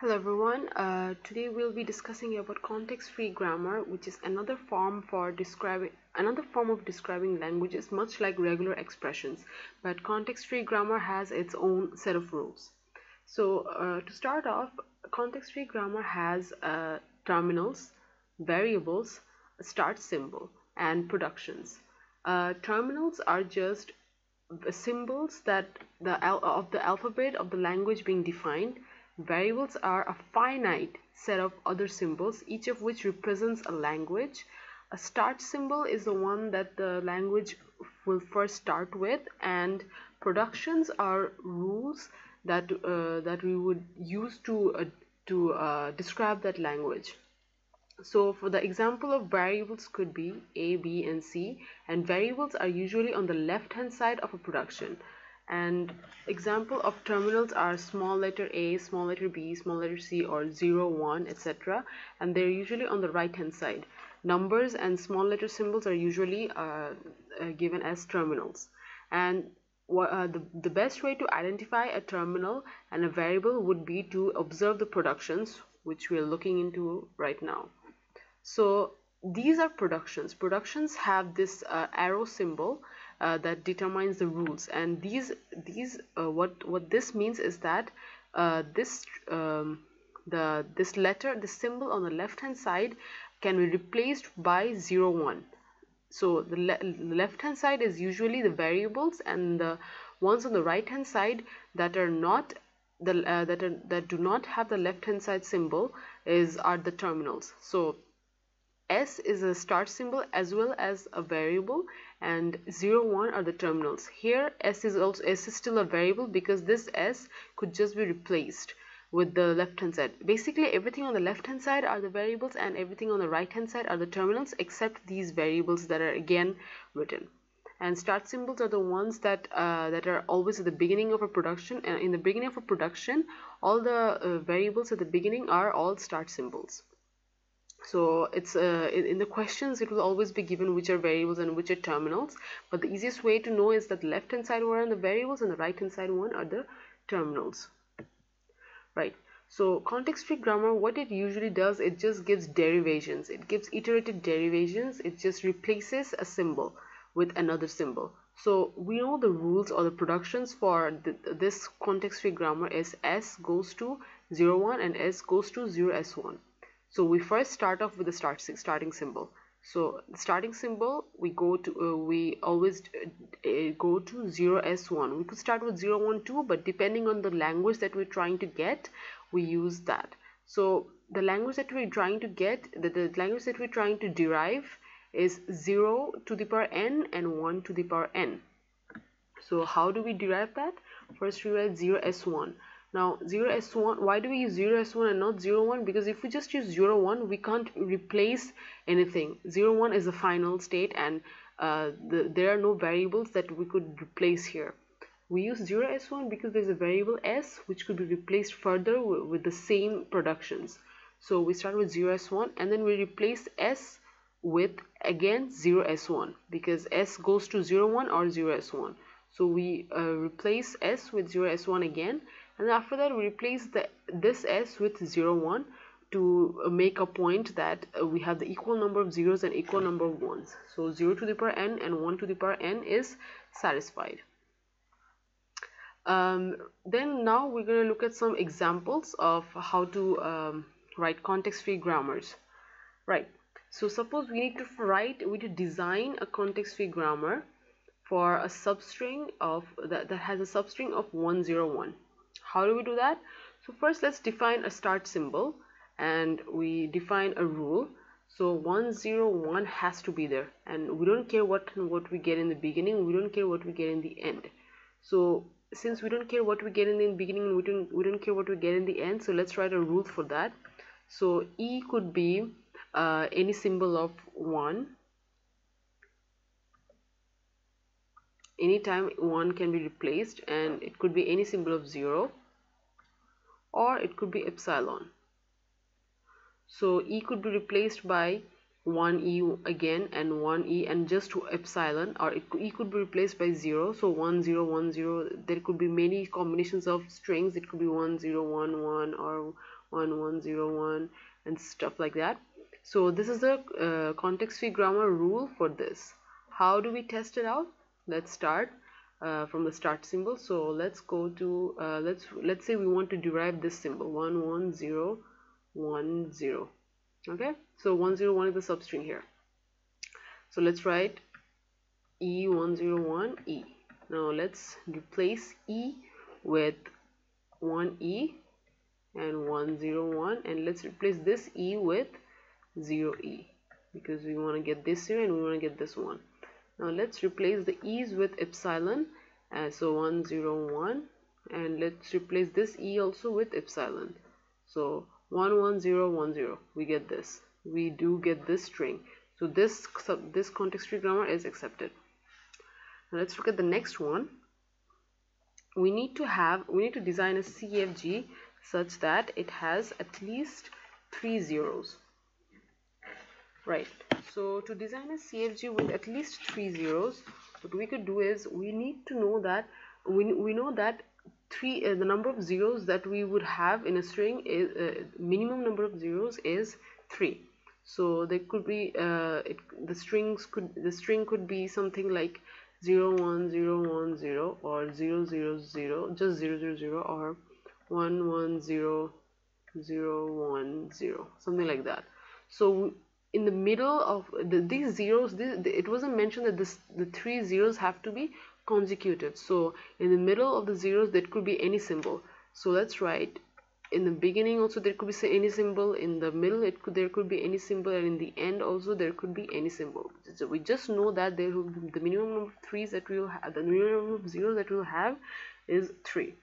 Hello everyone. Uh, today we'll be discussing about context-free grammar, which is another form for describing another form of describing languages, much like regular expressions. But context-free grammar has its own set of rules. So uh, to start off, context-free grammar has uh, terminals, variables, start symbol, and productions. Uh, terminals are just symbols that the of the alphabet of the language being defined Variables are a finite set of other symbols, each of which represents a language. A start symbol is the one that the language will first start with and productions are rules that uh, that we would use to uh, to uh, describe that language. So for the example of variables could be A, B and C and variables are usually on the left hand side of a production and example of terminals are small letter a small letter b small letter c or 0 1 etc and they're usually on the right hand side. Numbers and small letter symbols are usually uh, uh, given as terminals. And uh, the, the best way to identify a terminal and a variable would be to observe the productions which we're looking into right now. So these are productions. Productions have this uh, arrow symbol uh, that determines the rules. And these these uh, what what this means is that uh, this um, the this letter the symbol on the left hand side can be replaced by 0 1 so the, le left hand side is usually the variables and the ones on the right hand side that are not the uh, that are that do not have the left hand side symbol is are the terminals. So S is a start symbol as well as a variable and 0 1 are the terminals. Here S is also S is still a variable because this S could just be replaced with the left hand side. Basically everything on the left hand side are the variables and everything on the right hand side are the terminals except these variables that are again written. And start symbols are the ones that uh, that are always at the beginning of a production and in the beginning of a production all the uh, variables at the beginning are all start symbols so it's uh, in the questions it will always be given which are variables and which are terminals. But the easiest way to know is that the left hand side one are the variables and the right hand side one are the terminals. Right. So context-free grammar what it usually does it just gives derivations. It gives iterated derivations. It just replaces a symbol with another symbol. So we know the rules or the productions for the, this context-free grammar is s goes to 0 1 and s goes to 0 s1 so we first start off with the start starting symbol. So the starting symbol we go to uh, we always uh, go to 0s1 we could start with 0 1 2 but depending on the language that we're trying to get we use that. So the language that we're trying to get the, the language that we're trying to derive is 0 to the power n and 1 to the power n. So how do we derive that? First we write 0s1 now 0s1 why do we use 0s1 and not 01 because if we just use 01 we can't replace anything. 01 is the final state and uh, the, there are no variables that we could replace here. We use 0s1 because there's a variable s which could be replaced further with the same productions. So we start with 0s1 and then we replace s with again 0s1 because s goes to 01 or 0s1 so we uh, replace s with 0s1 again and after that we replace the this s with 0 1 to make a point that uh, we have the equal number of zeros and equal number of ones. So 0 to the power n and 1 to the power n is satisfied. Um, then now we're going to look at some examples of how to um, write context-free grammars. Right. So suppose we need to write we need to design a context-free grammar for a substring of that, that has a substring of 101 how do we do that? So first let's define a start symbol and we define a rule. So 101 has to be there and we don't care what what we get in the beginning we don't care what we get in the end. So since we don't care what we get in the beginning we don't we don't care what we get in the end so let's write a rule for that. So e could be uh, any symbol of 1 anytime 1 can be replaced and it could be any symbol of 0 or it could be epsilon. So e could be replaced by one e again and one e and just to epsilon or it, e could be replaced by zero. So one zero one zero there could be many combinations of strings. It could be one zero one one or one one zero one and stuff like that. So this is the uh, context free grammar rule for this. How do we test it out let's start uh, from the start symbol. So let's go to uh, let's let's say we want to derive this symbol one one zero one zero. Okay? So 101 is the substring here. So let's write e101e now let's replace e with 1e and 101 and let's replace this e with 0e because we want to get this here and we want to get this one now let's replace the e's with epsilon uh, so 101 and let's replace this e also with epsilon. So 11010 we get this. We do get this string. So this this context free grammar is accepted. Now let's look at the next one. We need to have we need to design a CFG such that it has at least three zeros right. So to design a CFG with at least three zeros what we could do is we need to know that we, we know that three uh, the number of zeros that we would have in a string is uh, minimum number of zeros is three. So there could be uh, it, the strings could the string could be something like 0 1 0 1 0 or 0 0 0 just 0 0 0 or 1 1 0 0 1 0 something like that. So in the middle of the, these zeros this, it wasn't mentioned that this the three zeros have to be consecutive. So in the middle of the zeros there could be any symbol. So let's write in the beginning also there could be any symbol. In the middle it could there could be any symbol. And in the end also there could be any symbol. So we just know that there will be the minimum of threes that we will have the minimum of zeros that we will have is three.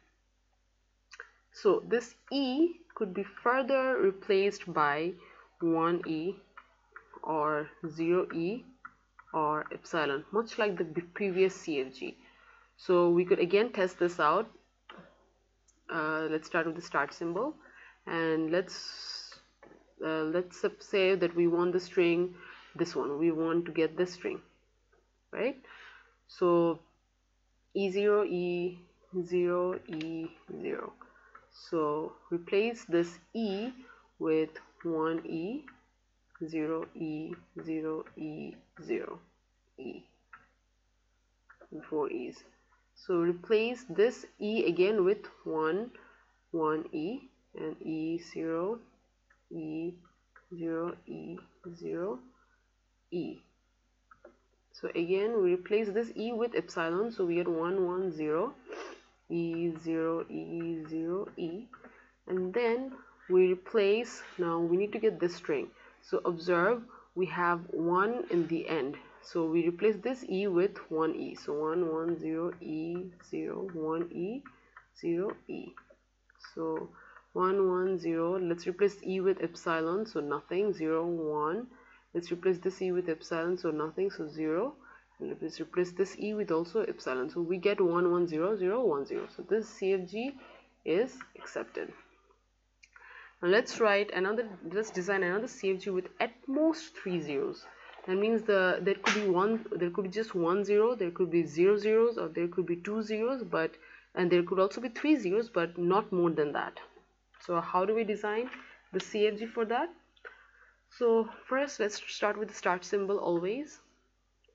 So this e could be further replaced by 1e or 0e or epsilon much like the previous CFG so we could again test this out. Uh, let's start with the start symbol. And let's uh, let's say that we want the string this one. We want to get this string right? So e0 e0 e0 so replace this e with 1e 0 e 0 e 0 e. And 4 e's. So replace this e again with 1 1 e and e 0 e 0 e 0 e. So again we replace this e with epsilon so we get 1 1 0 e 0 e 0 e. And then we replace now we need to get this string so observe we have 1 in the end. So we replace this e with 1e so 1 1 0 e 0 1 e 0 e. So 1 1 0 let's replace e with epsilon so nothing 0 1 let's replace this e with epsilon so nothing so 0 and let's replace this e with also epsilon. So we get 1 1 0 0 1 0 so this cfg is accepted let's write another let's design another cfg with at most three zeros. That means the there could be one there could be just one zero there could be zero zeros or there could be two zeros but and there could also be three zeros but not more than that. So how do we design the cfg for that? So first let's start with the start symbol always.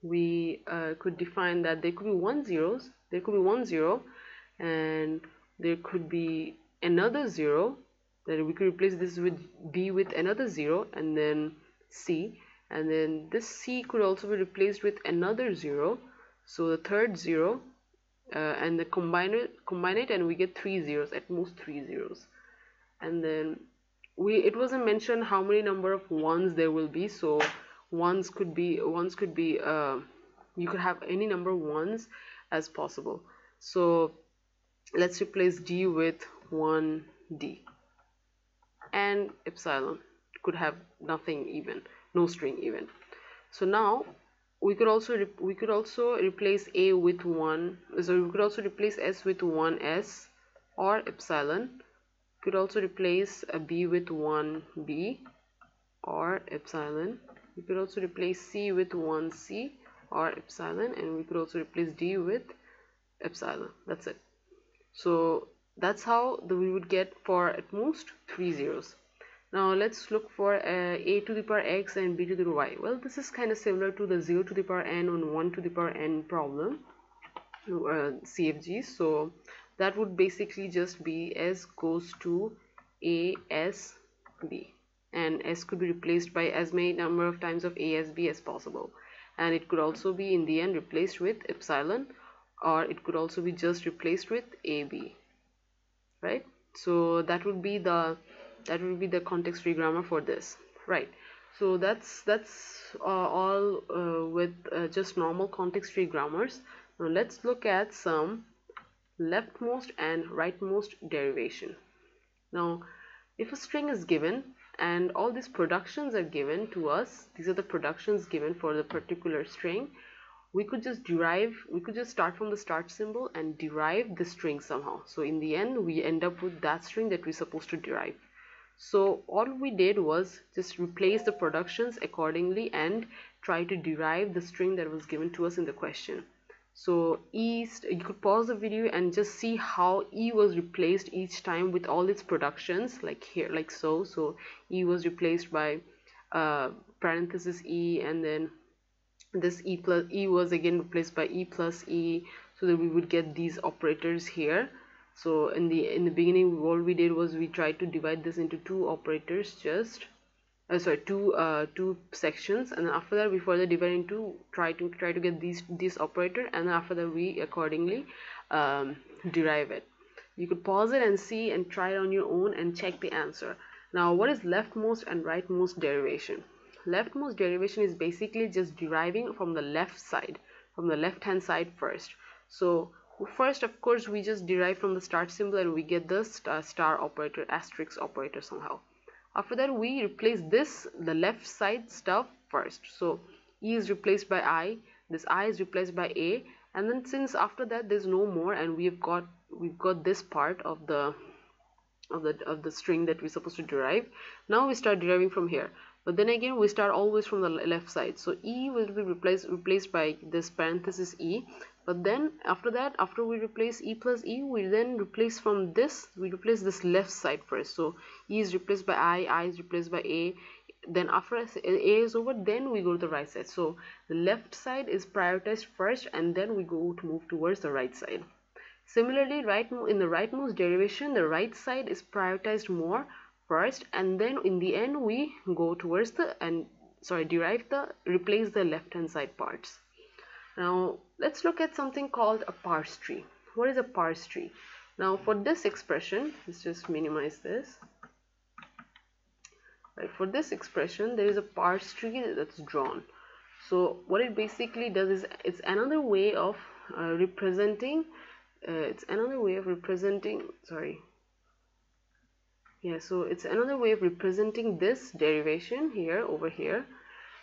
We uh, could define that there could be one zeros there could be one zero and there could be another zero then we could replace this with b with another zero and then c. And then this c could also be replaced with another zero. So the third zero uh, and the combine it combine it and we get three zeros at most three zeros. And then we it wasn't mentioned how many number of ones there will be. So ones could be ones could be uh, you could have any number of ones as possible. So let's replace d with 1d and epsilon could have nothing even no string even. So now we could also we could also replace a with 1 so we could also replace s with 1s or epsilon could also replace a b with 1b or epsilon. We could also replace c with 1c or epsilon and we could also replace d with epsilon. That's it. So that's how the, we would get for at most three zeros. Now let's look for uh, a to the power x and b to the power y. Well this is kind of similar to the 0 to the power n on 1 to the power n problem uh, CFG so that would basically just be s goes to a s b. And s could be replaced by as many number of times of a s b as possible. And it could also be in the end replaced with epsilon or it could also be just replaced with ab right? So that would be the that would be the context free grammar for this right? So that's that's uh, all uh, with uh, just normal context free grammars. Now let's look at some leftmost and rightmost derivation. Now if a string is given and all these productions are given to us these are the productions given for the particular string we could just derive we could just start from the start symbol and derive the string somehow. So in the end we end up with that string that we're supposed to derive. So all we did was just replace the productions accordingly and try to derive the string that was given to us in the question. So e you could pause the video and just see how e was replaced each time with all its productions like here like so. So e was replaced by uh, parenthesis e and then this e plus e was again replaced by e plus e so that we would get these operators here. So in the in the beginning all we did was we tried to divide this into two operators just uh, sorry two uh, two sections and after that we further divide into try to try to get these this operator and after that we accordingly um, derive it. You could pause it and see and try it on your own and check the answer. Now what is leftmost and rightmost derivation leftmost derivation is basically just deriving from the left side from the left hand side first. So first of course we just derive from the start symbol and we get the star, uh, star operator asterisk operator somehow. After that we replace this the left side stuff first. So e is replaced by i this i is replaced by a and then since after that there's no more and we've got we've got this part of the of the of the string that we're supposed to derive now we start deriving from here but then again we start always from the left side. So e will be replaced replaced by this parenthesis e. But then after that after we replace e plus e we then replace from this we replace this left side first. So e is replaced by i i is replaced by a. Then after a is over then we go to the right side. So the left side is prioritized first and then we go to move towards the right side. Similarly right in the rightmost derivation the right side is prioritized more first and then in the end we go towards the and sorry derive the replace the left hand side parts. Now let's look at something called a parse tree. What is a parse tree? Now for this expression let's just minimize this. Right for this expression there is a parse tree that's drawn. So what it basically does is it's another way of uh, representing uh, it's another way of representing sorry yeah so it's another way of representing this derivation here over here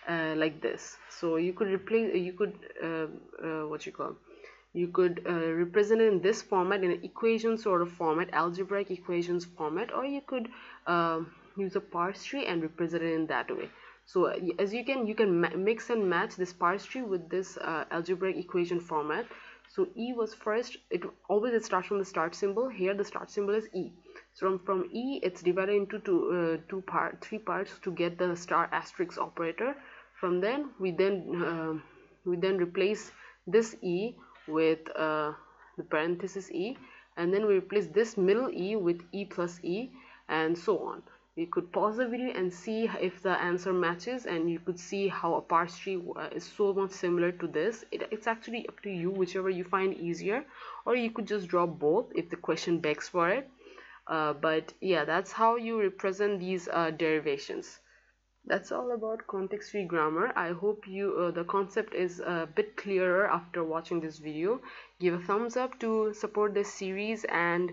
uh, like this. So you could replace you could uh, uh, what you call you could uh, represent it in this format in an equation sort of format algebraic equations format or you could um, use a parse tree and represent it in that way. So as you can you can mix and match this parse tree with this uh, algebraic equation format. So e was first it always it starts from the start symbol. Here the start symbol is e so from, from E it's divided into two, uh, two part, three parts to get the star asterisk operator. From then we then uh, we then replace this E with uh, the parenthesis E and then we replace this middle E with E plus E and so on. You could pause the video and see if the answer matches and you could see how a parse tree uh, is so much similar to this. It, it's actually up to you whichever you find easier or you could just draw both if the question begs for it uh, but yeah that's how you represent these uh, derivations. That's all about context-free grammar. I hope you uh, the concept is a bit clearer after watching this video. Give a thumbs up to support this series and